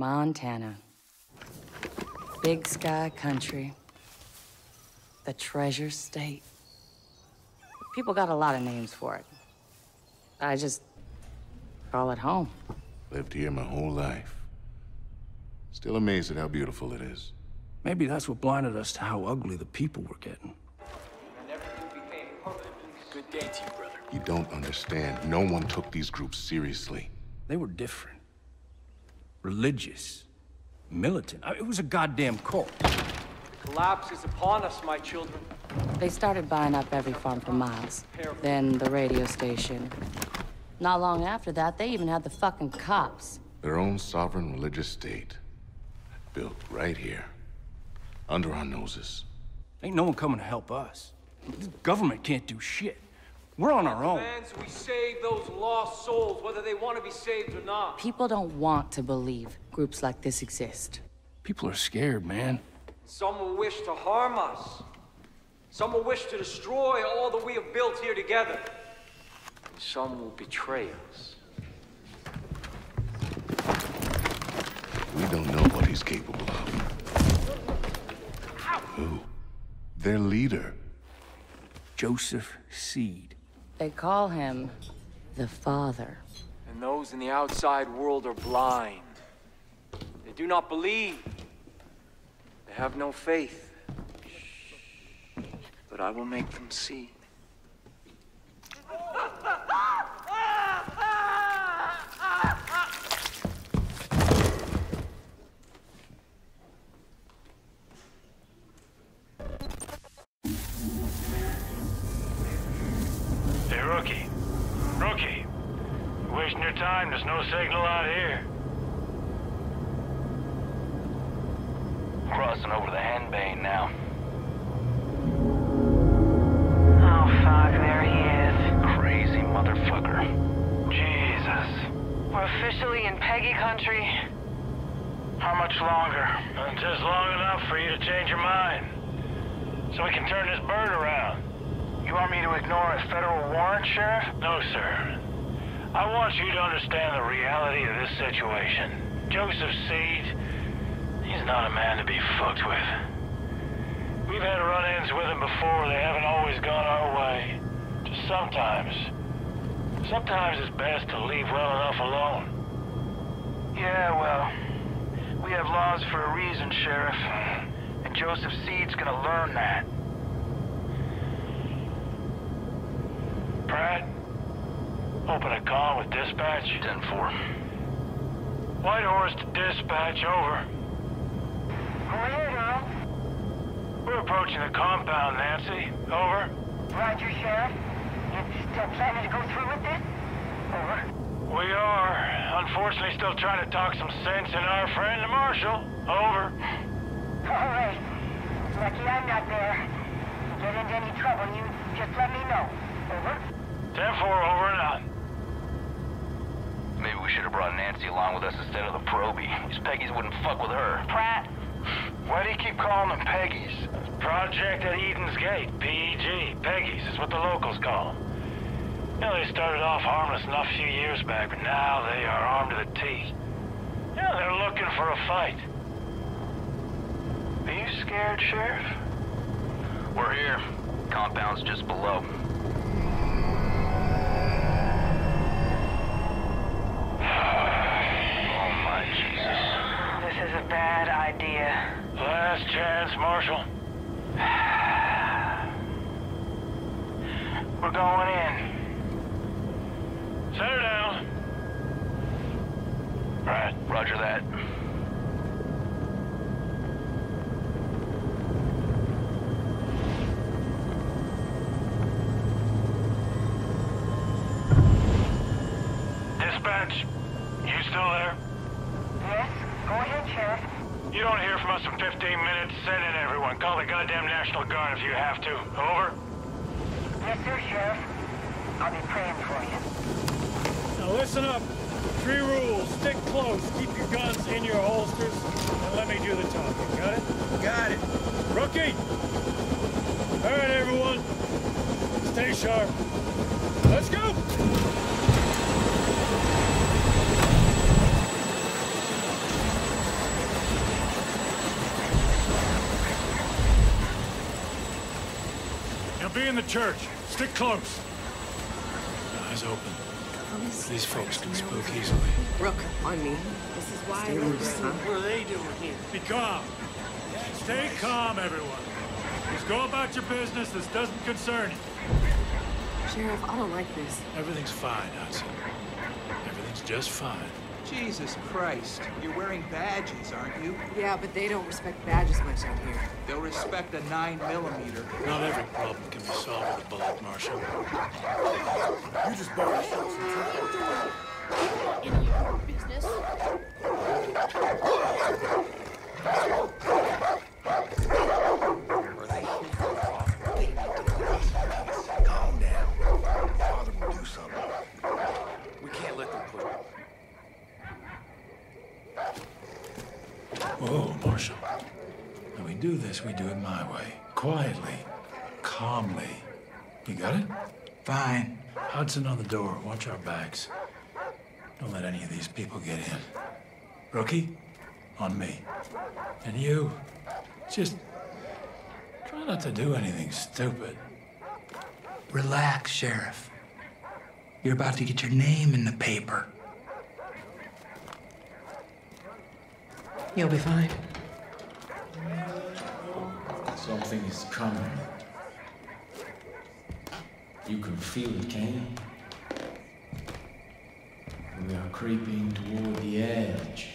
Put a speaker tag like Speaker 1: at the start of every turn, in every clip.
Speaker 1: Montana. Big sky country. The treasure state. People got a lot of names for it. I just call it home.
Speaker 2: Lived here my whole life. Still amazed at how beautiful it is.
Speaker 3: Maybe that's what blinded us to how ugly the people were getting.
Speaker 4: Good day to you, brother.
Speaker 2: You don't understand. No one took these groups seriously.
Speaker 3: They were different. Religious. Militant. I mean, it was a goddamn cult.
Speaker 4: The collapse is upon us, my children.
Speaker 1: They started buying up every farm for miles. Then the radio station. Not long after that, they even had the fucking cops.
Speaker 2: Their own sovereign religious state. Built right here. Under our noses.
Speaker 3: Ain't no one coming to help us. The government can't do shit. We're on our own.
Speaker 4: Demands we save those lost souls, whether they want to be saved or not.
Speaker 1: People don't want to believe groups like this exist.
Speaker 3: People are scared, man.
Speaker 4: Some will wish to harm us. Some will wish to destroy all that we have built here together. And some will betray us.
Speaker 2: We don't know what he's capable of. Who? Their leader.
Speaker 3: Joseph Seed.
Speaker 1: They call him the Father.
Speaker 4: And those in the outside world are blind. They do not believe. They have no faith. But I will make them see.
Speaker 5: Fucked with. We've had run-ins with them before. They haven't always gone our way. Just sometimes. Sometimes it's best to leave well enough alone. Yeah, well, we have laws for a reason, Sheriff. And Joseph Seed's gonna learn that. Pratt, open a call with dispatch.
Speaker 6: 10-4.
Speaker 5: Whitehorse to dispatch, over.
Speaker 7: Go.
Speaker 5: We're approaching the compound, Nancy. Over.
Speaker 7: Roger, Sheriff. You still planning to go through with this? Over.
Speaker 5: We are. Unfortunately, still trying to talk some sense in our friend, the Marshal. Over.
Speaker 7: All right. Lucky I'm not there. If you get into any trouble, you just let me know. Over.
Speaker 5: 10-4, over and out.
Speaker 6: Maybe we should have brought Nancy along with us instead of the Proby. These Peggies wouldn't fuck with her.
Speaker 7: Pratt.
Speaker 5: Why do you keep calling them Peggies? Project at Eden's Gate, PEG. Peggies is what the locals call them. You know, they started off harmless enough a few years back, but now they are armed to the teeth. Yeah, they're looking for a fight. Are you scared, Sheriff?
Speaker 6: We're here. Compound's just below.
Speaker 7: Bad idea.
Speaker 5: Last chance, Marshal. We're going in. Set her down. Right.
Speaker 6: Roger that.
Speaker 5: Dispatch, you still there?
Speaker 7: Yes? Go ahead, Sheriff.
Speaker 5: You don't hear from us in 15 minutes. Send in everyone. Call the goddamn National Guard if you have to. Over.
Speaker 7: Yes, sir, Sheriff. I'll be praying for you.
Speaker 8: Now listen up. Three rules. Stick close. Keep your guns in your holsters. And let me do the talking. Got it?
Speaker 4: Got it.
Speaker 8: Rookie! All right, everyone. Stay sharp. Let's go!
Speaker 9: Be in the church. Stick close. Eyes open. These folks can spook easily.
Speaker 10: Rook, on me. This is why I loose, huh?
Speaker 9: What are they doing here? Be calm. Stay calm, everyone. Just go about your business. This doesn't concern you.
Speaker 10: Sheriff, I don't like this.
Speaker 9: Everything's fine, Hudson. Everything's just fine.
Speaker 11: Jesus Christ. You're wearing badges, aren't you?
Speaker 10: Yeah, but they don't respect badges much out here.
Speaker 11: They'll respect a 9 millimeter.
Speaker 9: Not every problem can be solved with a bullet, Marshal.
Speaker 12: You just borrowed
Speaker 13: Any of your business?
Speaker 12: Calm down. Father will do something.
Speaker 6: We can't let them put
Speaker 9: Whoa, Marshal. When we do this, we do it my way. Quietly. Calmly. You got it?
Speaker 11: Fine.
Speaker 9: Hudson on the door. Watch our backs. Don't let any of these people get in. Rookie, on me. And you, just try not to do anything stupid.
Speaker 11: Relax, Sheriff. You're about to get your name in the paper.
Speaker 10: You'll be fine.
Speaker 4: Something is coming. You can feel it, can you? We are creeping toward the edge.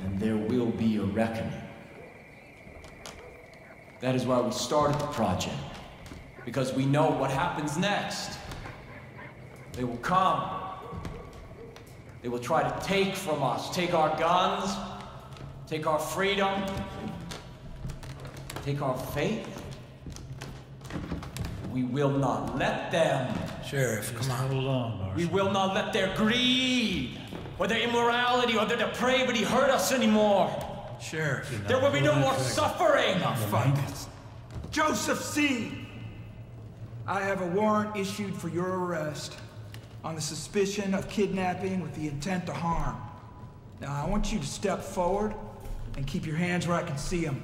Speaker 4: And there will be a reckoning. That is why we started the project. Because we know what happens next. They will come. They will try to take from us, take our guns, take our freedom, take our faith. We will not let them.
Speaker 11: Sheriff,
Speaker 9: Just hold on, Marshal.
Speaker 4: We will not let their greed, or their immorality, or their depravity hurt us anymore.
Speaker 11: Sheriff.
Speaker 4: There will be no more suffering.
Speaker 11: Fuck this. Joseph Seed. I have a warrant issued for your arrest on the suspicion of kidnapping with the intent to harm. Now, I want you to step forward and keep your hands where I can see them.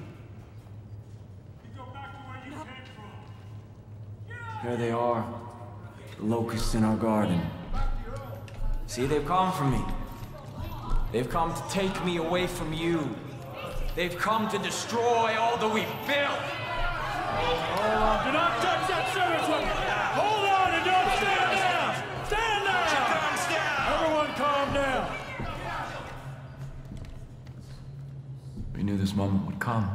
Speaker 4: There they are, the locusts in our garden. See, they've come for me. They've come to take me away from you. They've come to destroy all that we've built.
Speaker 9: Hold on. Do not touch that service weapon. Hold on and don't stand down. Stand down. Everyone calm down.
Speaker 4: We knew this moment would come.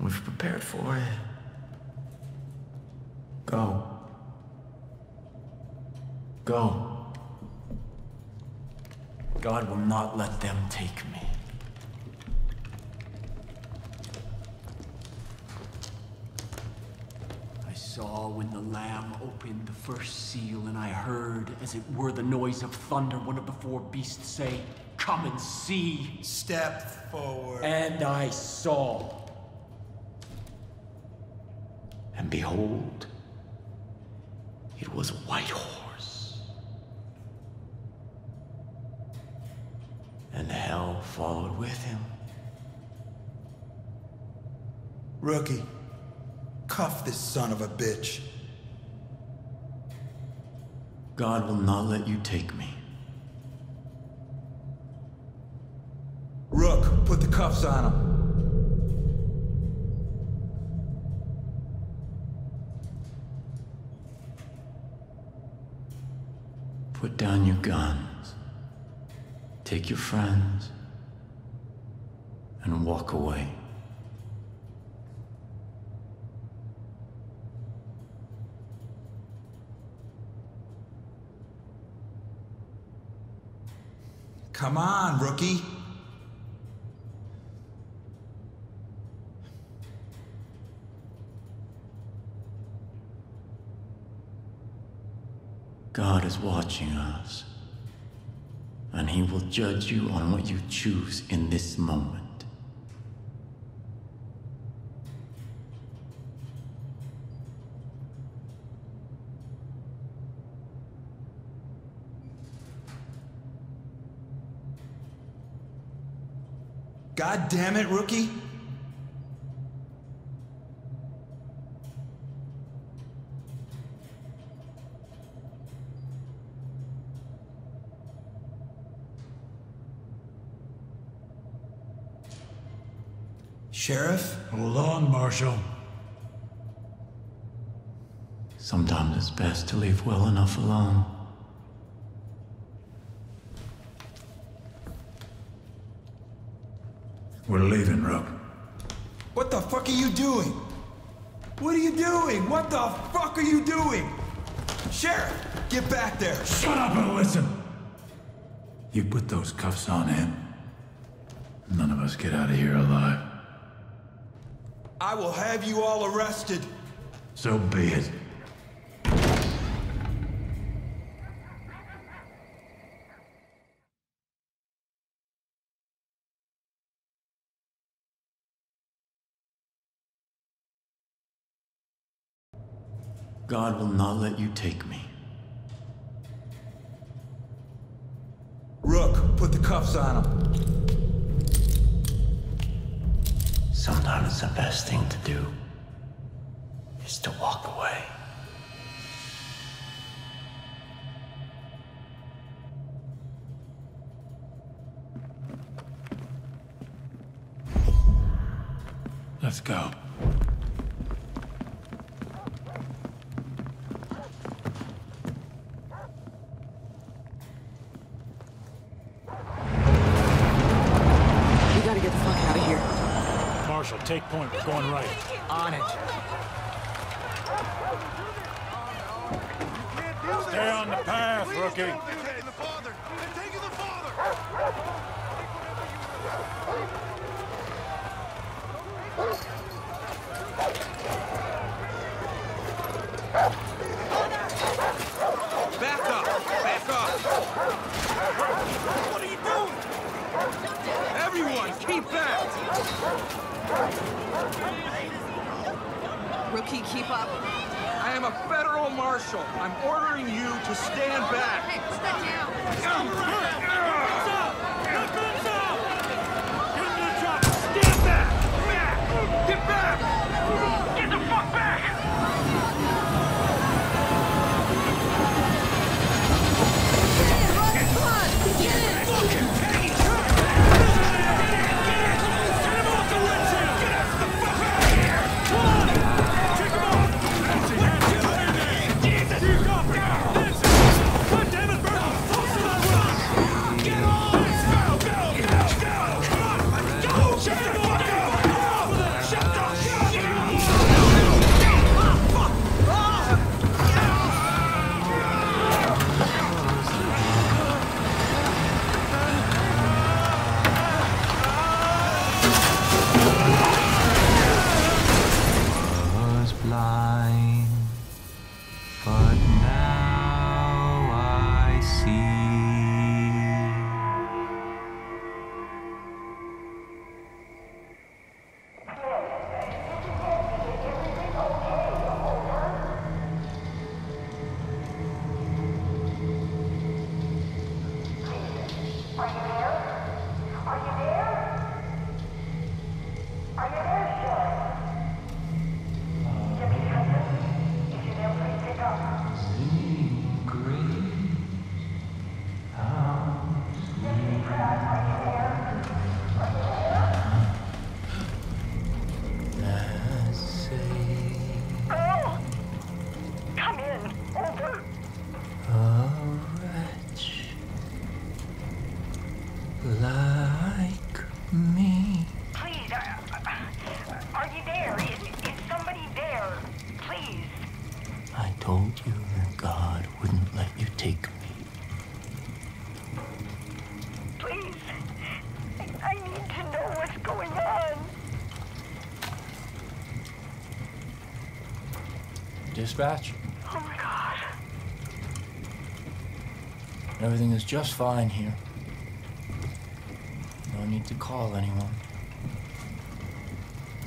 Speaker 4: We've prepared for it. Go. Go. God will not let them take me. I saw when the Lamb opened the first seal, and I heard, as it were the noise of thunder, one of the four beasts say, Come and see.
Speaker 11: Step forward.
Speaker 4: And I saw. And behold, it was a white horse. And hell followed with him.
Speaker 11: Rookie, cuff this son of a bitch.
Speaker 4: God will not let you take me.
Speaker 11: Rook, put the cuffs on him.
Speaker 4: Put down your guns. Take your friends. And walk away.
Speaker 11: Come on, rookie.
Speaker 4: God is watching us. And he will judge you on what you choose in this moment.
Speaker 11: God damn it, rookie. Sheriff?
Speaker 9: Hold on, Marshal. Sometimes it's best to leave well enough alone. We're leaving, Rook.
Speaker 11: What the fuck are you doing? What are you doing? What the fuck are you doing? Sheriff, get back there.
Speaker 9: Shut up and listen. You put those cuffs on him. None of us get out of here alive.
Speaker 11: I will have you all arrested.
Speaker 9: So be it. God will not let you take me.
Speaker 11: Rook, put the cuffs on him.
Speaker 9: Sometimes the best thing to do is to walk away. Let's go. Marshal, take point. We're going right.
Speaker 8: On it.
Speaker 9: Stay on the path, rookie.
Speaker 14: Back up! Back up! What are you doing? Everyone, keep back!
Speaker 8: Rookie, keep up.
Speaker 14: I am a federal marshal. I'm ordering you to stand back.
Speaker 8: Hey, step down.
Speaker 10: Come
Speaker 4: Dispatch?
Speaker 10: Oh my god.
Speaker 4: Everything is just fine here. No need to call anyone.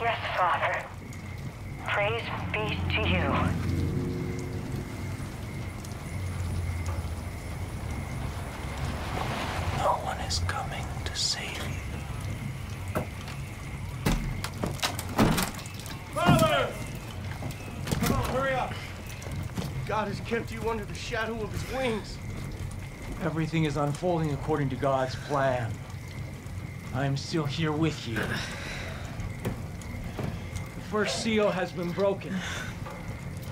Speaker 10: Yes, Father. Praise be to you.
Speaker 15: No one is coming to save you.
Speaker 16: Father! Come on, hurry up. God has kept you under the shadow of his wings.
Speaker 4: Everything is unfolding according to God's plan. I am still here with you. The first seal has been broken.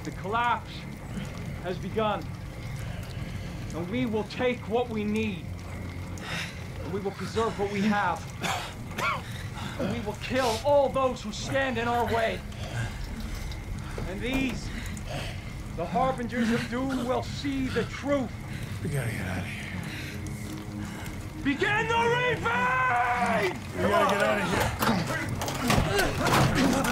Speaker 4: The collapse has begun. And we will take what we need. And we will preserve what we have. And we will kill all those who stand in our way. And these, the harbingers of doom, will see the truth.
Speaker 17: We gotta get out of here.
Speaker 4: Begin the reaping!
Speaker 17: We gotta get out of here.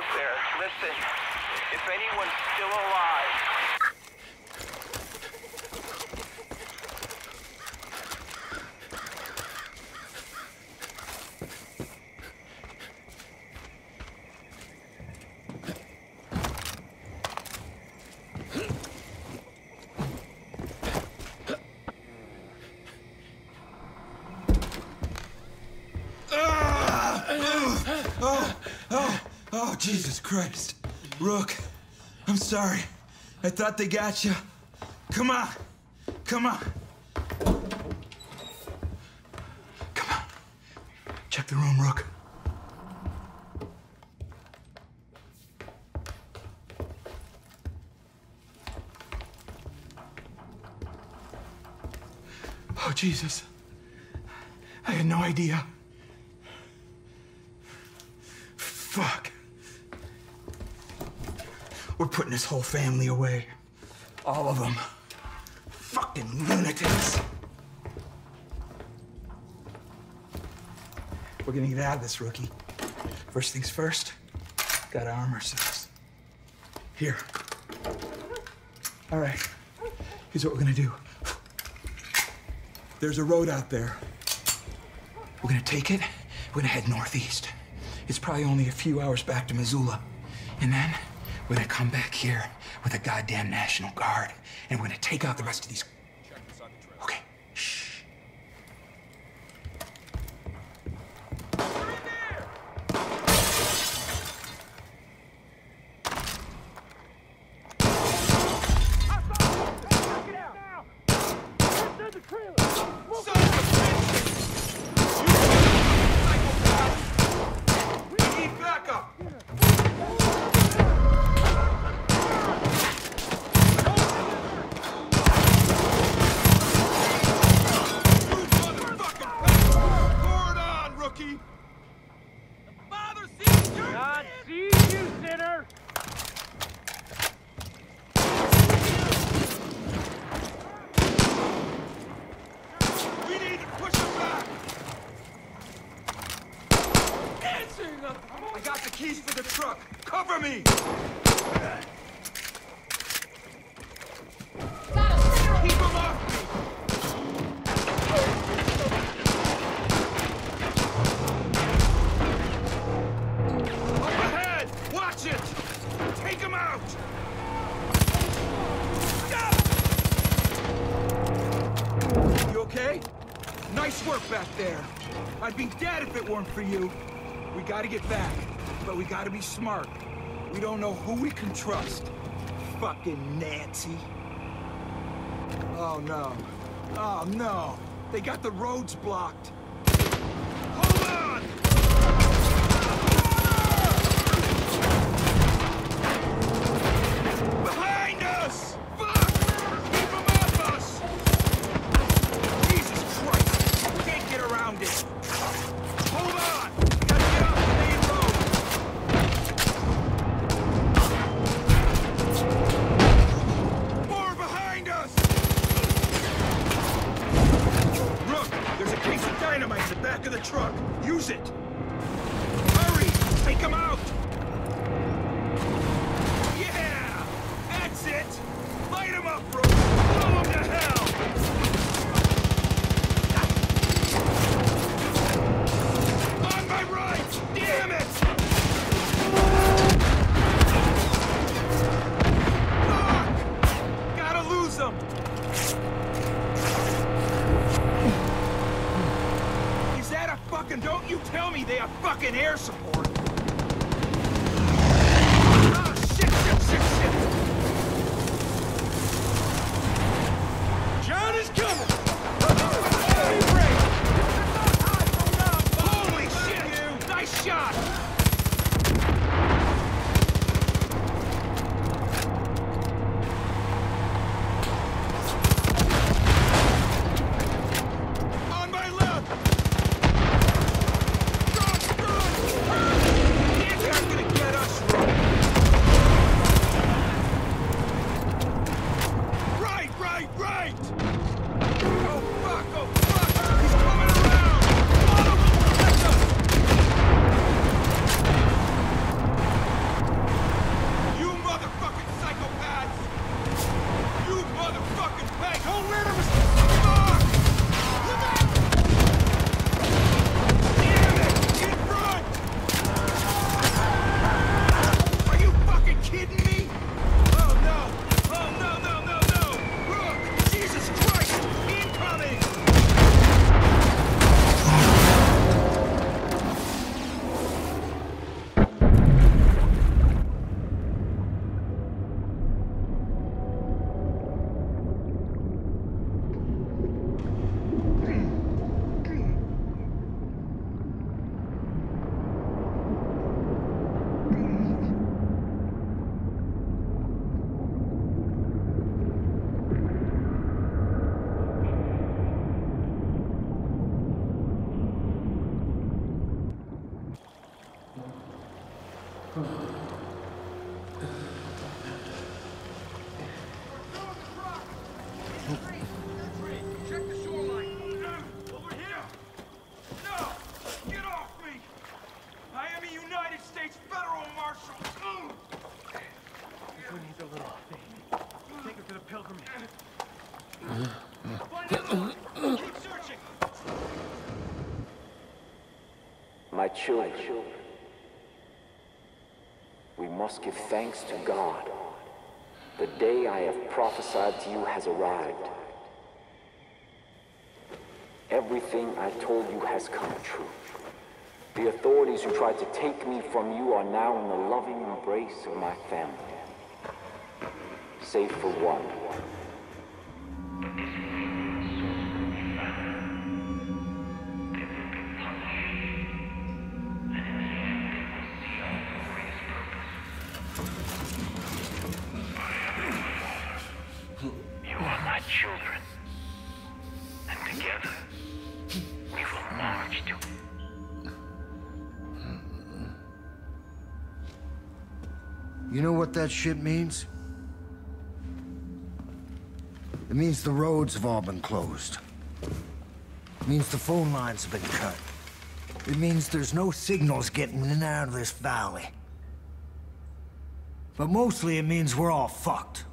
Speaker 4: Out
Speaker 18: there, listen. If anyone's still alive,
Speaker 11: Oh, oh, oh, Jesus Christ. Rook, I'm sorry. I thought they got you. Come on. Come on. Come on. Check the room, Rook. Oh, Jesus. I had no idea. Fuck. We're putting this whole family away. All of them. Fucking lunatics. We're gonna get out of this, rookie. First things first, gotta arm ourselves. Here. All right. Here's what we're gonna do. There's a road out there. We're gonna take it. We're gonna head northeast. It's probably only a few hours back to Missoula. And then we're gonna come back here with a goddamn National Guard. And we're gonna take out the rest of these. Gotta get back, but we gotta be smart. We don't know who we can trust. Fucking Nancy. Oh no. Oh no. They got the roads blocked. You tell me they have fucking air support!
Speaker 19: Must give thanks to God. The day I have prophesied to you has arrived. Everything I told you has come true. The authorities who tried to take me from you are now in the loving embrace of my family. Save for one.
Speaker 12: Shit means? It means the roads have all been closed. It means the phone lines have been cut. It means there's no signals getting in and out of this valley. But mostly it means we're all fucked.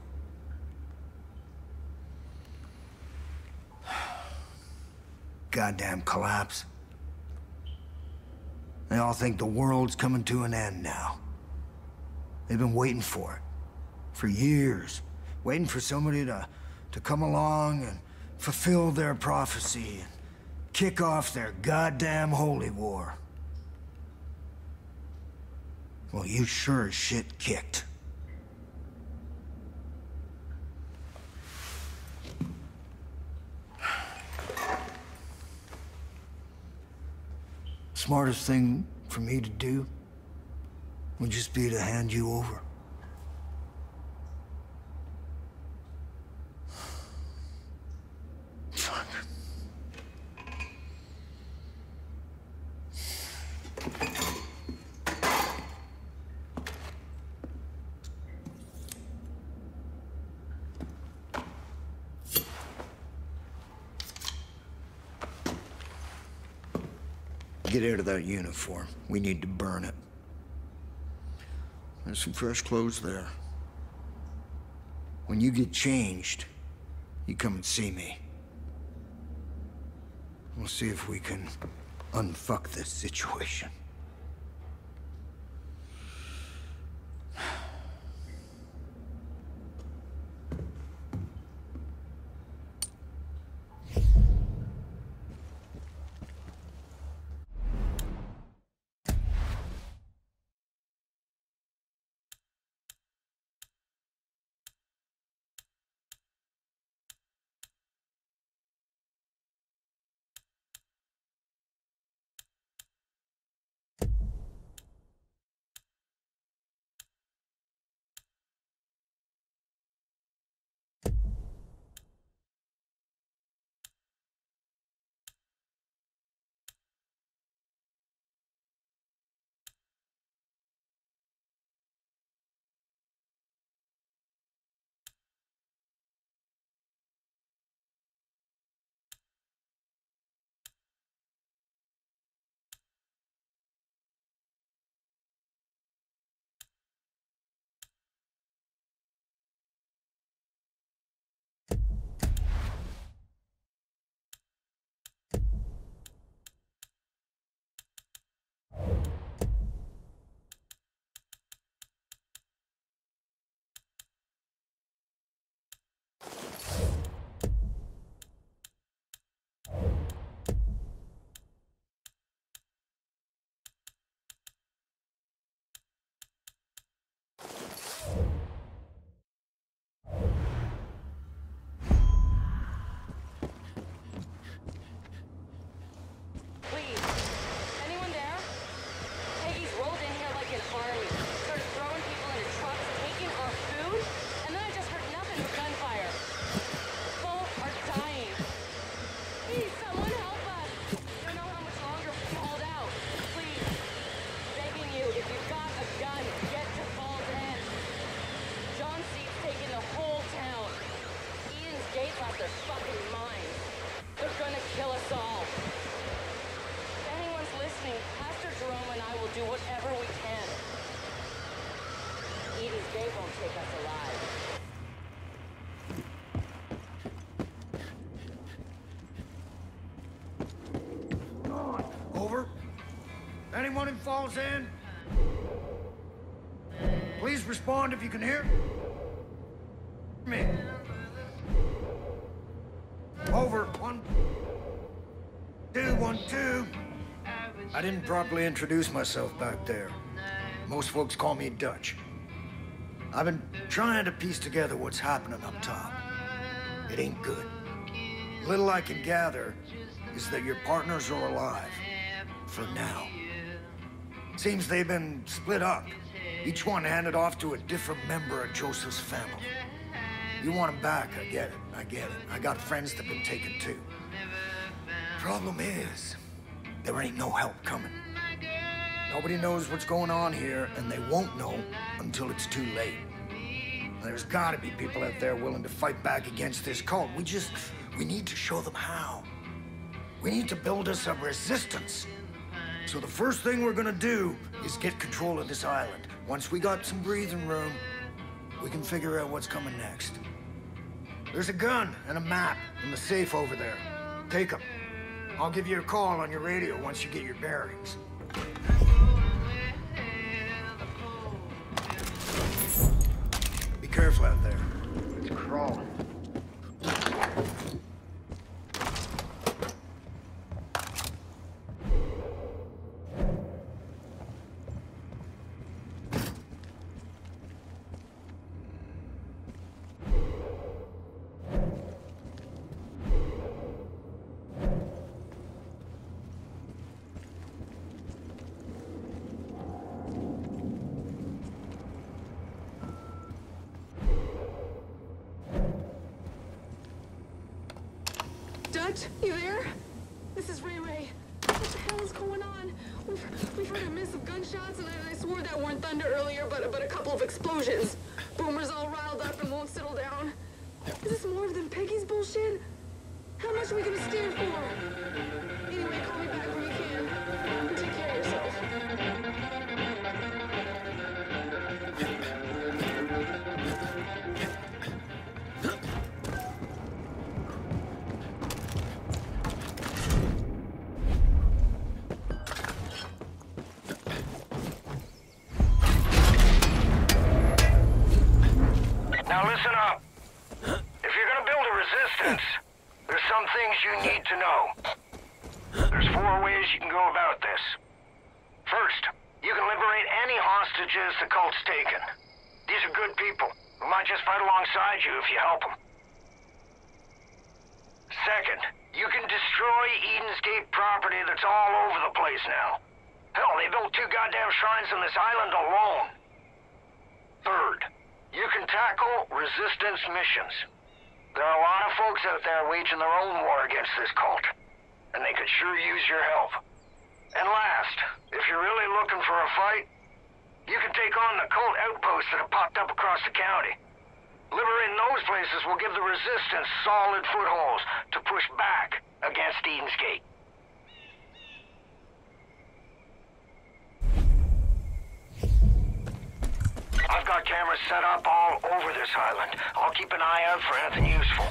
Speaker 12: Goddamn collapse. They all think the world's coming to an end now. They've been waiting for it. For years. Waiting for somebody to, to come along and fulfill their prophecy and kick off their goddamn holy war. Well, you sure as shit kicked. Smartest thing for me to do would just be to hand you over. Fuck. Get out of that uniform. We need to burn it. There's some fresh clothes there. When you get changed, you come and see me. We'll see if we can unfuck this situation.
Speaker 1: Anyone in
Speaker 12: Please respond if you can hear me. Over. One, two, one, two. I didn't properly introduce myself back there. Most folks call me Dutch. I've been trying to piece together what's happening up top. It ain't good. Little I can gather is that your partners are alive. For now. Seems they've been split up. Each one handed off to a different member of Joseph's family. You want them back, I get it. I get it. I got friends that've been taken too. Problem is, there ain't no help coming. Nobody knows what's going on here, and they won't know until it's too late. There's gotta be people out there willing to fight back against this cult. We just, we need to show them how. We need to build us a resistance. So the first thing we're gonna do is get control of this island. Once we got some breathing room, we can figure out what's coming next. There's a gun and a map in the safe over there. Take them. I'll give you a call on your radio once you get your bearings. Be careful out there. It's crawling.
Speaker 20: The
Speaker 21: cult's taken. These are good people who might just fight alongside you if you help them. Second, you can destroy Eden's Gate property that's all over the place now. Hell, they built two goddamn shrines on this island alone. Third, you can tackle resistance missions. There are a lot of folks out there waging their own war against this cult, and they could sure use your help. And last, if you're really looking for a fight, you can take on the cult outposts that have popped up across the county. Liberating those places will give the resistance solid footholds to push back against Eden's Gate. I've got cameras set up all over this island. I'll keep an eye out for anything useful.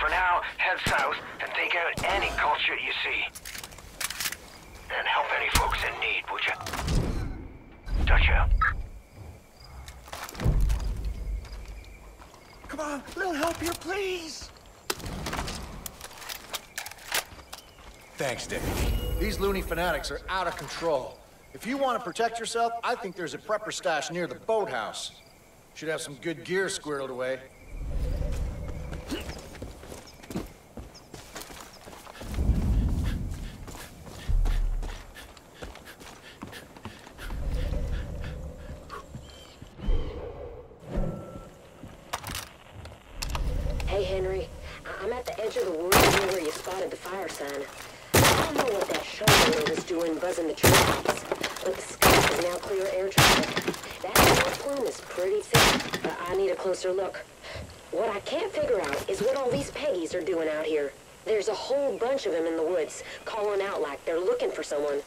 Speaker 21: For now, head south and take out any cult shit you see. And help any folks in need, would you? Dutch out.
Speaker 22: Come on, little help here, please.
Speaker 23: Thanks, Dave. These loony fanatics are out of control. If you want to protect yourself, I think there's a prepper stash near the boathouse. Should have some good gear squirreled away.
Speaker 24: Hey, Henry. I- I'm at the near where you spotted the fire sign. I don't know what that showman was doing buzzing the treetops, but the sky is now clear air traffic. That plume is pretty thick, but I need a closer look. What I can't figure out is what all these Peggies are doing out here. There's a whole bunch of them in the woods, calling out like they're looking for someone.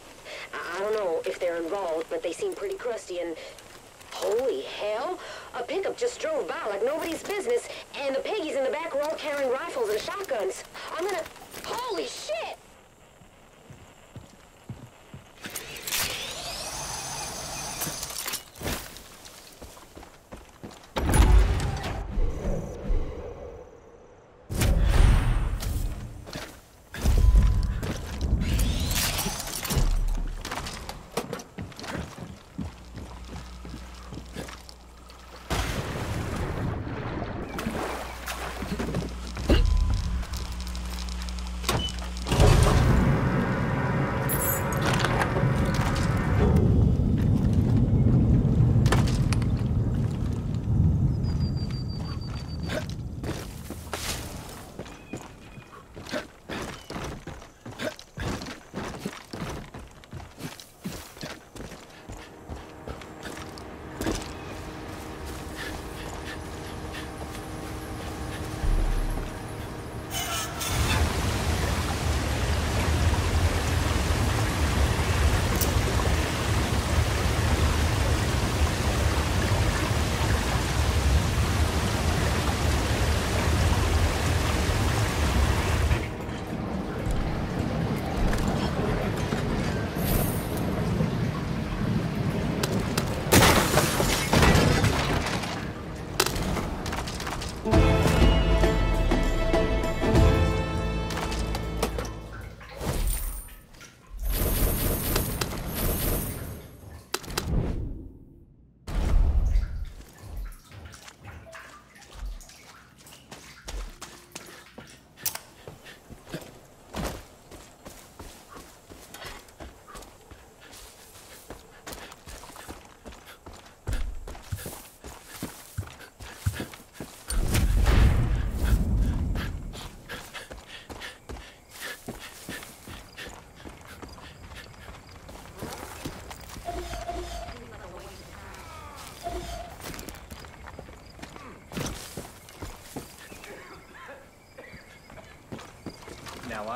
Speaker 24: I, I don't know if they're involved, but they seem pretty crusty and... Holy hell! A pickup just drove by like nobody's business, and the Peggies in the back were all carrying rifles and shotguns. I'm gonna... Holy shit!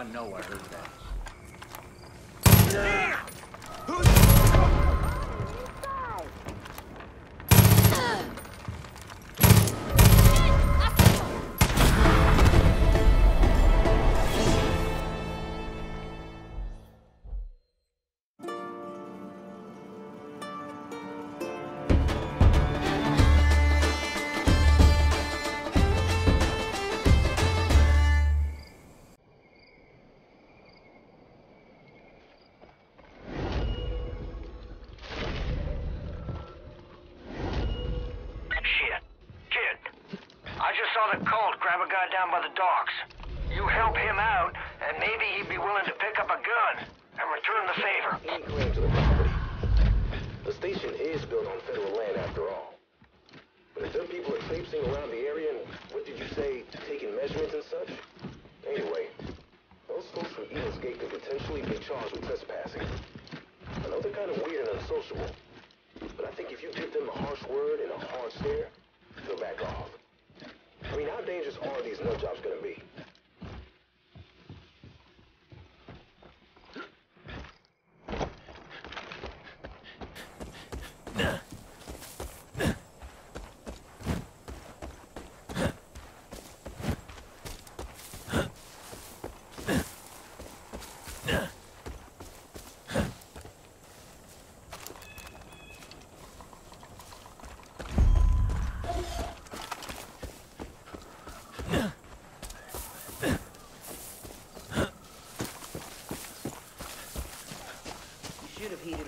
Speaker 25: I know I heard that.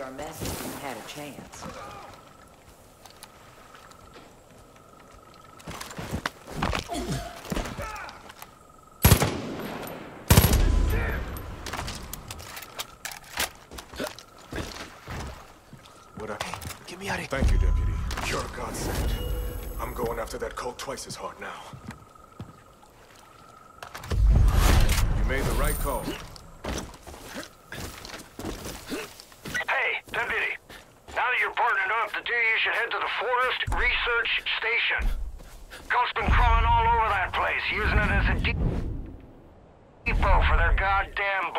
Speaker 13: Should our message when you had a chance.
Speaker 26: What up? Get me out of here. Thank you, Deputy. You're a godsend. I'm going after that cult twice as hard now.
Speaker 27: You made the right call.
Speaker 21: Hey, deputy. Now that you're partnered up, the two of you should head to the Research Station. Cult's been crawling all over that place, using it as a de- depot for their goddamn.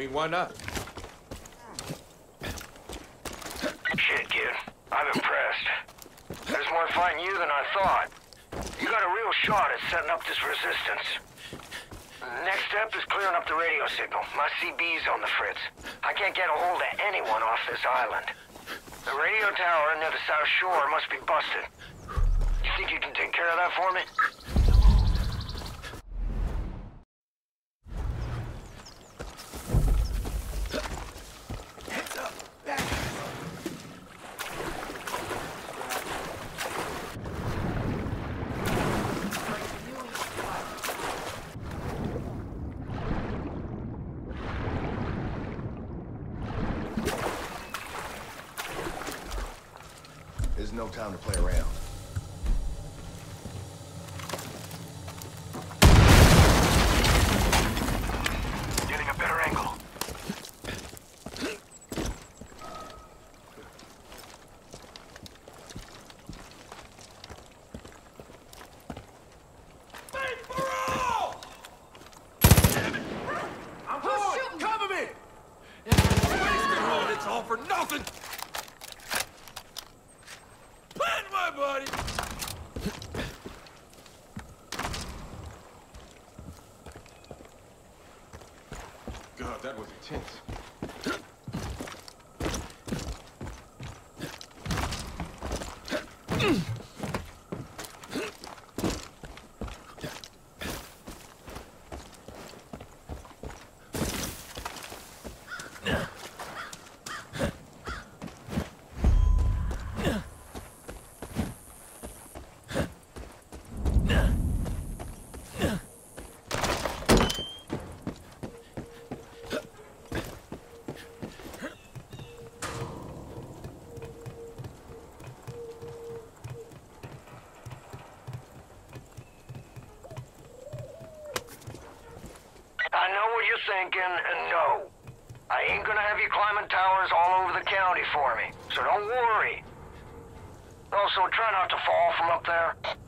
Speaker 27: Mean, why not?
Speaker 21: Shit, kid. I'm impressed. There's more fighting you than I thought. You got a real shot at setting up this resistance. Next step is clearing up the radio signal. My CB's on the fritz. I can't get a hold of anyone off this island. The radio tower near the south shore must be busted. You think you can take care of that for me?
Speaker 26: There's no time to play around.
Speaker 21: Getting a better angle.
Speaker 26: That was intense.
Speaker 21: I know what you're thinking, and no. I ain't gonna have you climbing towers all over the county for me, so don't worry. Also, try not to fall from up there.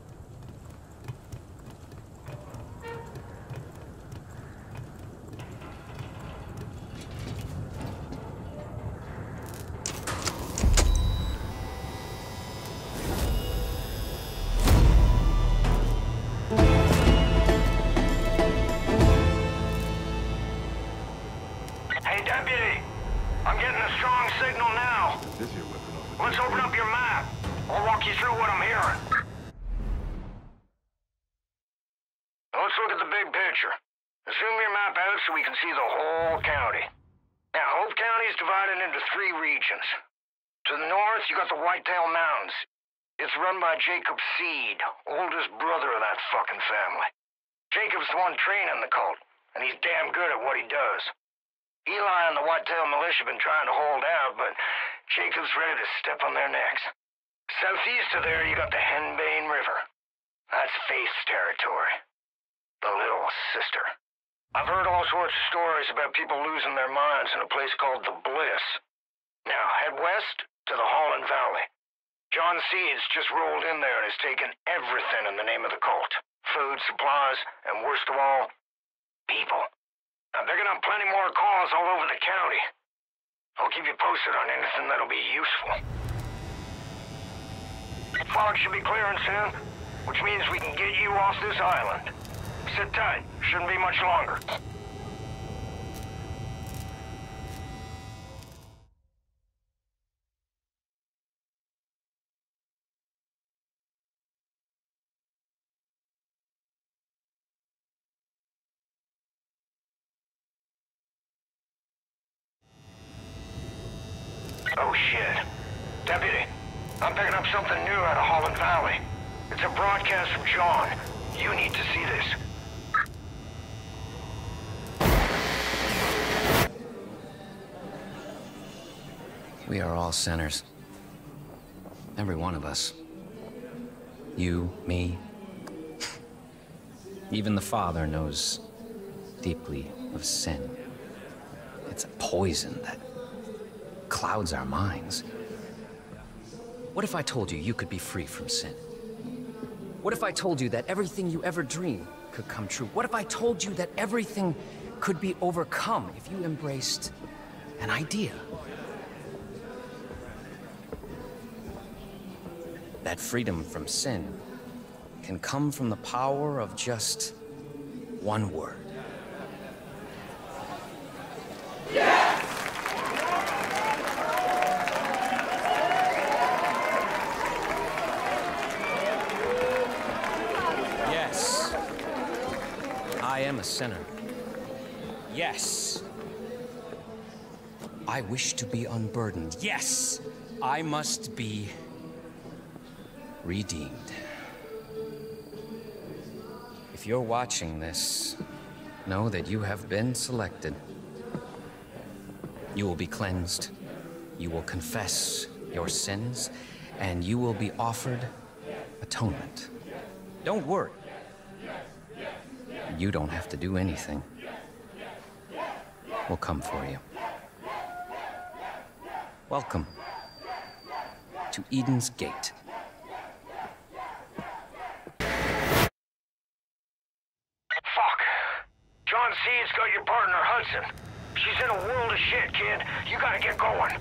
Speaker 21: Seed, oldest brother of that fucking family. Jacob's the one training the cult, and he's damn good at what he does. Eli and the Whitetail Militia been trying to hold out, but Jacob's ready to step on their necks. Southeast of there, you got the Henbane River. That's Faith's territory. The Little Sister. I've heard all sorts of stories about people losing their minds in a place called the Bliss. Now, head west to the Holland Valley. John Seeds just rolled in there and has taken everything in the name of the cult. Food, supplies, and worst of all, people. They're gonna have plenty more calls all over the county. I'll keep you posted on anything that'll be useful. Fog should be clearing soon, which means we can get you off this island. Sit tight. Shouldn't be much longer. Oh shit. Deputy, I'm picking up something new out of Holland Valley. It's a broadcast from John. You need to see this.
Speaker 28: We are all sinners. Every one of us. You, me. Even the Father knows deeply of sin. It's a poison that clouds our minds. What if I told you you could be free from sin? What if I told you that everything you ever dreamed could come true? What if I told you that everything could be overcome if you embraced an idea? That freedom from sin can come from the power of just one word. Yes. I am a sinner. Yes. I wish to be unburdened. Yes. I must be redeemed. If you're watching this, know that you have been selected. You will be cleansed. You will confess your sins, and you will be offered atonement. Don't worry. You don't have to do anything. We'll come for you. Welcome to Eden's Gate.
Speaker 21: Fuck. John Seed's got your partner, Hudson. She's in a world of shit, kid. You gotta get going.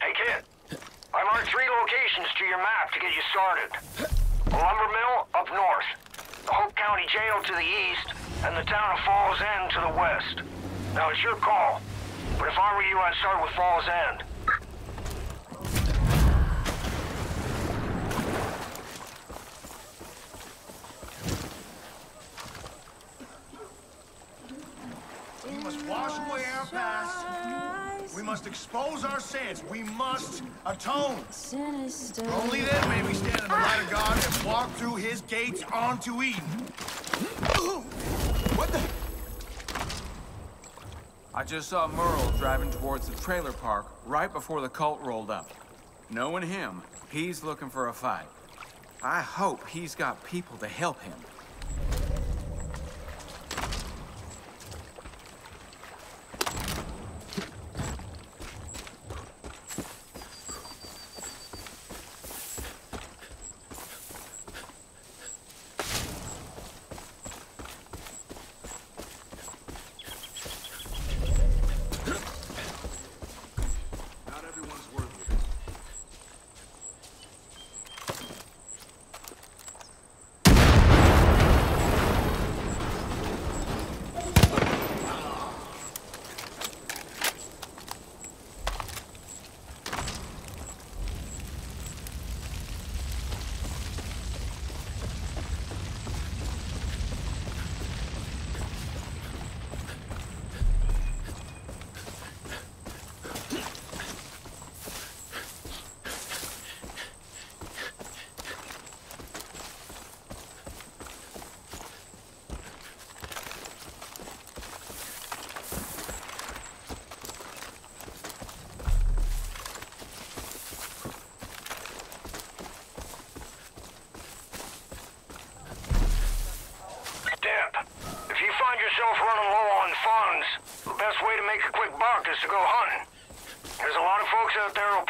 Speaker 21: Hey, kid. I marked three locations to your map to get started. Lumber mill up north, the Hope County Jail to the east, and the town of Falls End to the west. Now it's your call, but if I were you, I'd start with Falls End.
Speaker 23: We must wash away our past. We must expose our sins. We must atone. Only then may we stand in the light of God and walk through his gates onto Eden. What the?
Speaker 27: I just saw Merle driving towards the trailer park right before the cult rolled up. Knowing him, he's looking for a fight. I hope he's got people to help him.
Speaker 26: Not everyone's worth it.
Speaker 21: Dip, if you find yourself running low on funds, the best way to make a quick buck is to go hunting. There's a lot of folks out there who'll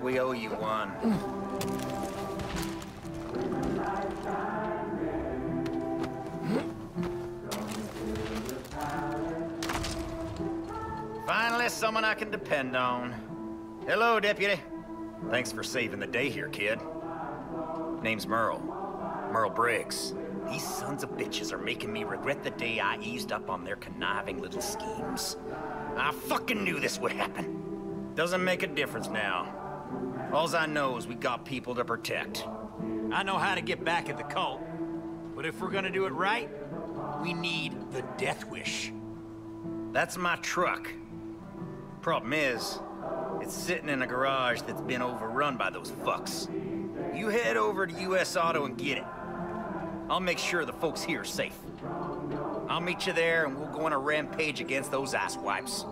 Speaker 20: we
Speaker 29: owe you one. Finally, someone I can depend on. Hello, Deputy. Thanks for saving the day here, kid. Name's Merle. Merle Briggs. These sons of bitches are making me regret the day I eased up on their conniving little schemes. I fucking knew this would happen. Doesn't make a difference now. Alls I know is we got people to protect. I know how to get back at the cult. But if we're gonna do it right, we need the Death Wish. That's my truck. Problem is, it's sitting in a garage that's been overrun by those fucks. You head over to US Auto and get it. I'll make sure the folks here are safe. I'll meet you there and we'll go on a rampage against those asswipes.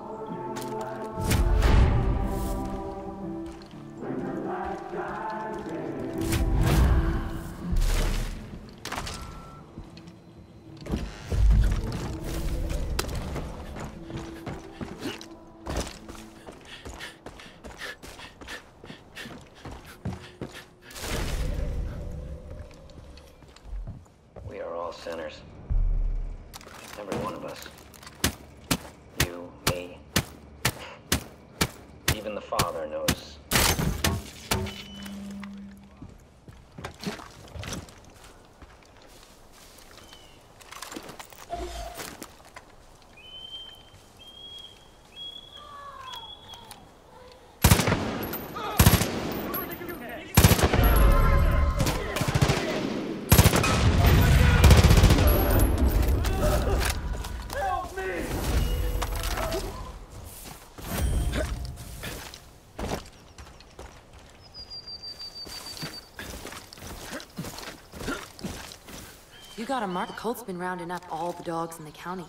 Speaker 30: got a mark. The Colt's been rounding up all the dogs in the county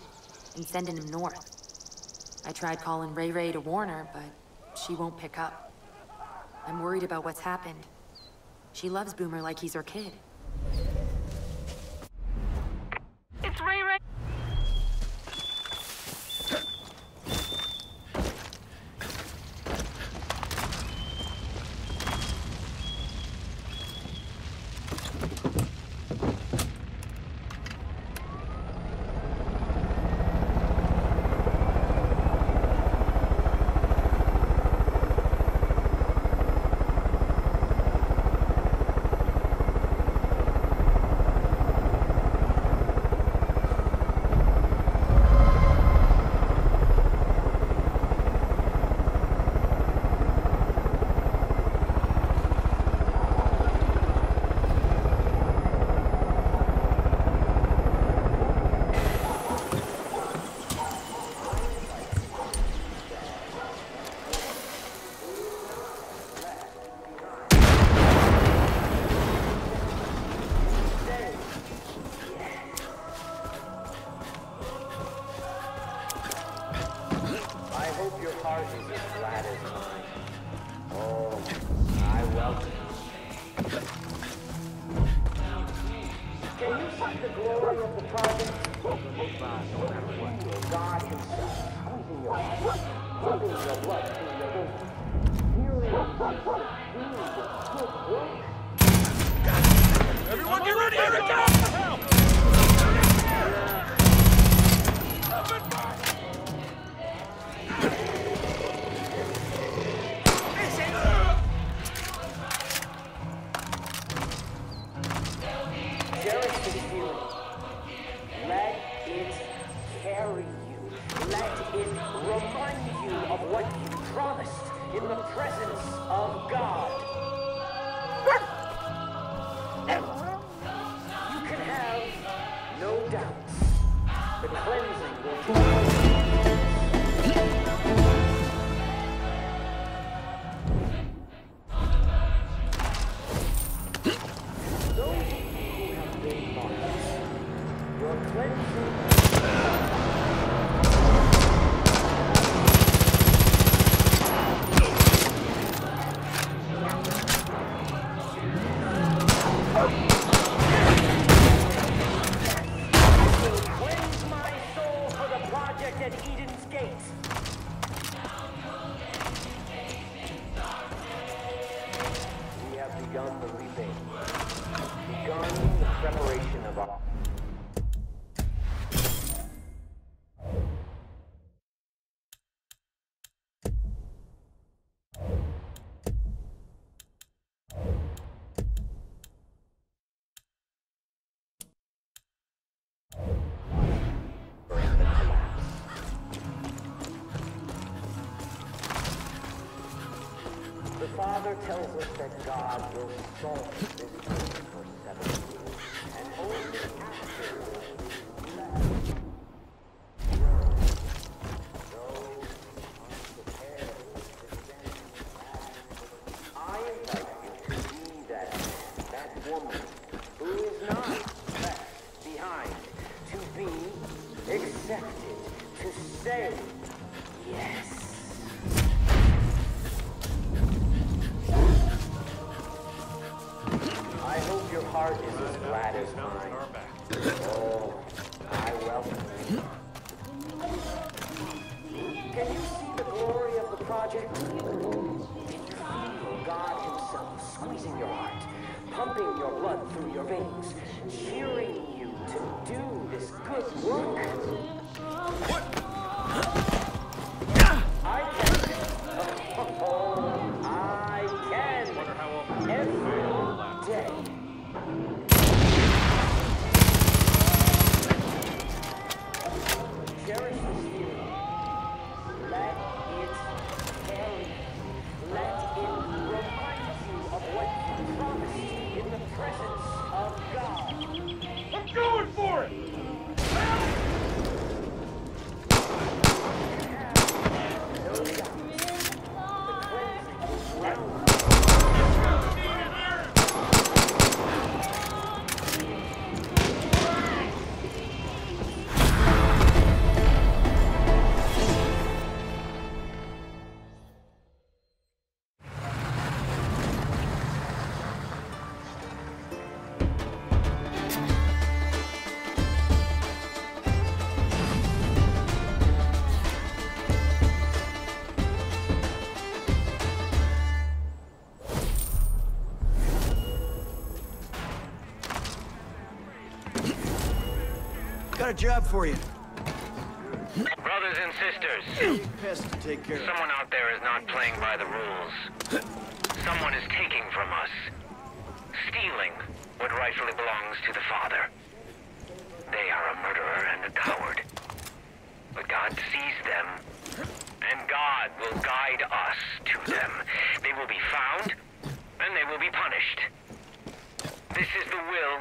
Speaker 30: and sending them north. I tried calling Rae Rae to warn her, but she won't pick up. I'm worried about what's happened. She loves Boomer like he's her kid.
Speaker 22: Everyone get ready! Here it
Speaker 13: goes! tells us that God will solve
Speaker 29: a job for you.
Speaker 27: Brothers and sisters,
Speaker 29: to take care of.
Speaker 27: someone out there is not playing by the rules. Someone is taking from us. Stealing what rightfully belongs to the Father. They are a murderer and a coward. But God sees them, and God will guide us to them. They will be found, and they will be punished. This is the will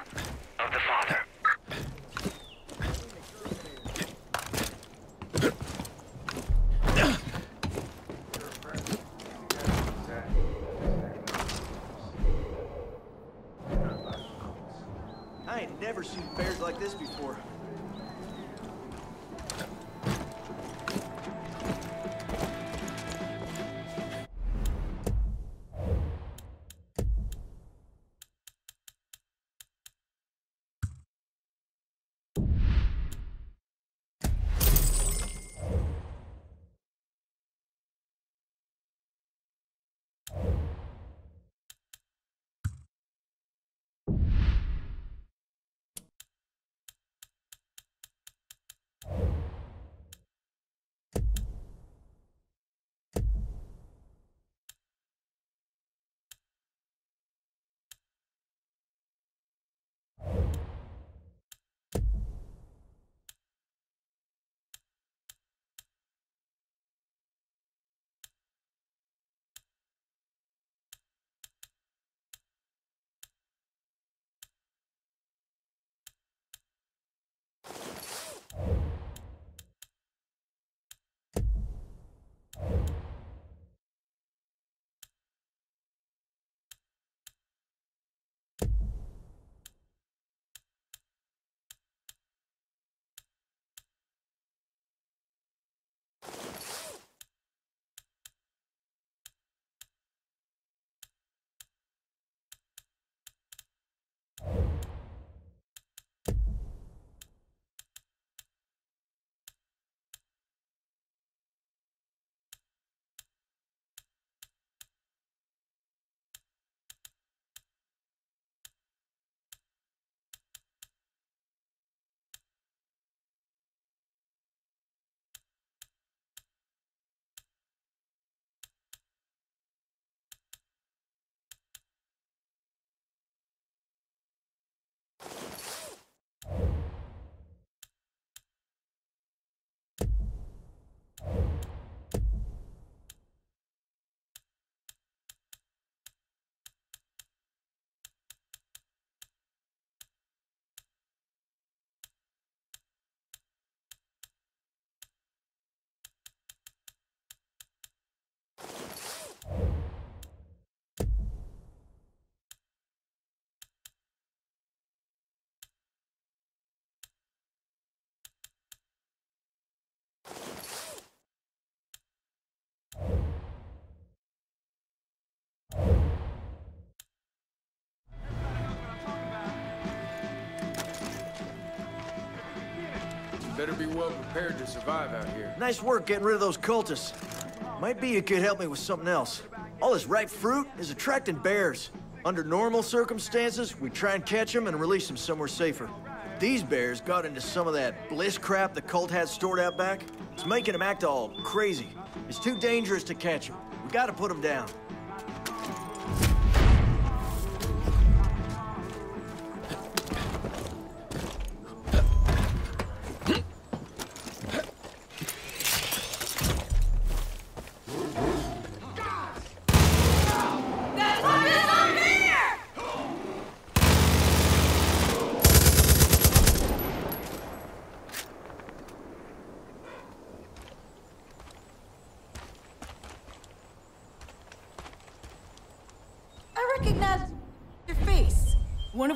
Speaker 27: of the Father.
Speaker 29: This before.
Speaker 31: Better be well prepared to survive out here.
Speaker 29: Nice work getting rid of those cultists. Might be you could help me with something else. All this ripe fruit is attracting bears. Under normal circumstances, we try and catch them and release them somewhere safer. These bears got into some of that bliss crap the cult had stored out back. It's making them act all crazy. It's too dangerous to catch them. We gotta put them down.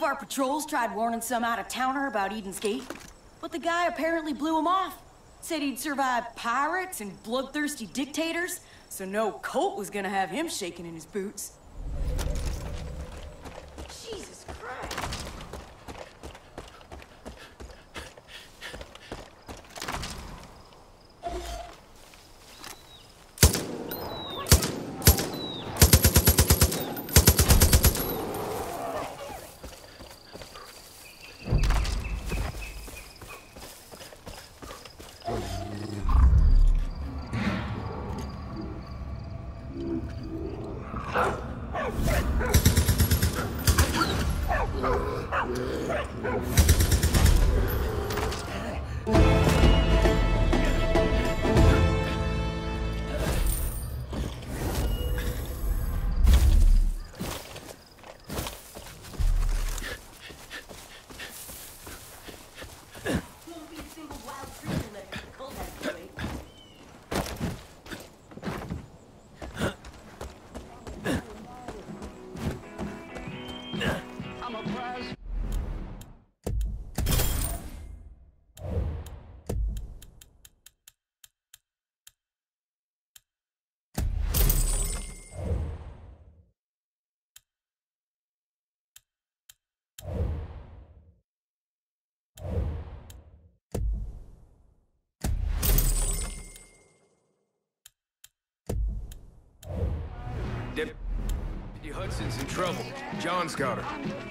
Speaker 32: Our patrols tried warning some out-of-towner about Eden's Gate, but the guy apparently blew him off. Said he'd survived pirates and bloodthirsty dictators, so no cult was gonna have him shaking in his boots.
Speaker 27: Deputy Hudson's